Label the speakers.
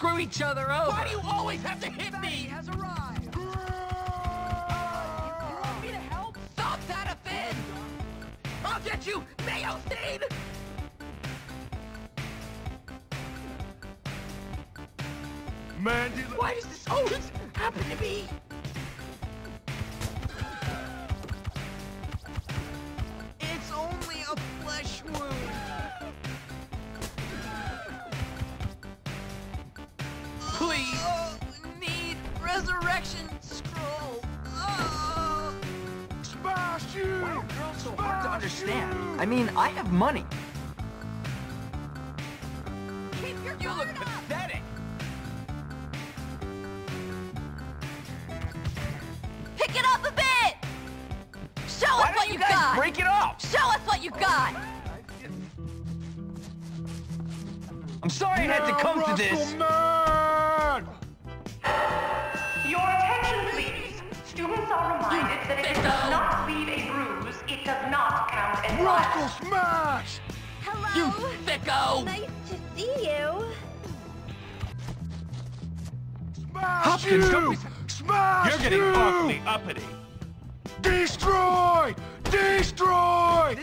Speaker 1: screw each other over.
Speaker 2: Why do you always have to hit me?
Speaker 1: has arrived.
Speaker 2: You want me to help? Stop that, Finn! I'll get you, Mayo Stain!
Speaker 3: Mandy,
Speaker 2: Why does this always happen to me?
Speaker 1: Resurrection scroll. Oh.
Speaker 3: smash you!
Speaker 1: Why are girls so hard to understand?
Speaker 3: you!
Speaker 1: I mean, I have money.
Speaker 2: Keep your
Speaker 1: You look
Speaker 2: up!
Speaker 1: pathetic.
Speaker 4: Pick it up a bit! Show
Speaker 1: Why
Speaker 4: us
Speaker 1: don't
Speaker 4: what
Speaker 1: you
Speaker 4: you
Speaker 1: guys
Speaker 4: got!
Speaker 1: break it off?
Speaker 4: Show us what you got!
Speaker 1: I'm sorry it had to come to this.
Speaker 3: Russell,
Speaker 5: that if it does not leave a bruise, it does not count as
Speaker 3: Russell,
Speaker 5: class.
Speaker 3: smash!
Speaker 4: Hello!
Speaker 2: You thicko!
Speaker 4: Nice to see you.
Speaker 3: Smash
Speaker 1: Hopkins,
Speaker 3: you!
Speaker 1: don't
Speaker 3: Smash
Speaker 6: You're getting
Speaker 3: you!
Speaker 6: awfully uppity. DESTROY!
Speaker 3: DESTROY!